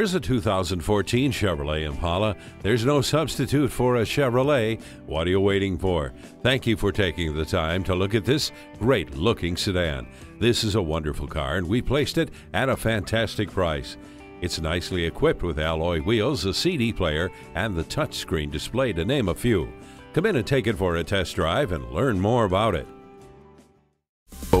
Here's a 2014 Chevrolet Impala. There's no substitute for a Chevrolet. What are you waiting for? Thank you for taking the time to look at this great looking sedan. This is a wonderful car, and we placed it at a fantastic price. It's nicely equipped with alloy wheels, a CD player, and the touchscreen display, to name a few. Come in and take it for a test drive and learn more about it.